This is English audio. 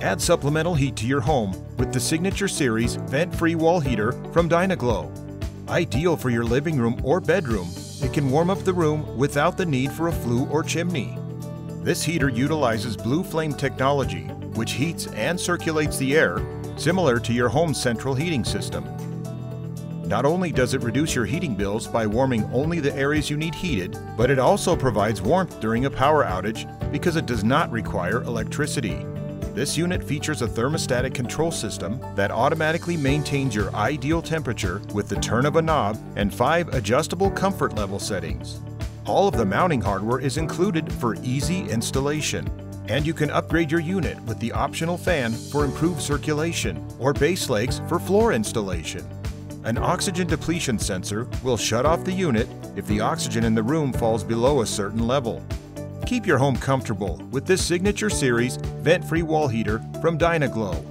Add supplemental heat to your home with the Signature Series vent-free wall heater from Dyna-Glo. Ideal for your living room or bedroom, it can warm up the room without the need for a flue or chimney. This heater utilizes blue flame technology, which heats and circulates the air, similar to your home's central heating system. Not only does it reduce your heating bills by warming only the areas you need heated, but it also provides warmth during a power outage because it does not require electricity. This unit features a thermostatic control system that automatically maintains your ideal temperature with the turn of a knob and five adjustable comfort level settings. All of the mounting hardware is included for easy installation. And you can upgrade your unit with the optional fan for improved circulation or base legs for floor installation. An oxygen depletion sensor will shut off the unit if the oxygen in the room falls below a certain level. Keep your home comfortable with this Signature Series vent-free wall heater from Dyna-Glo.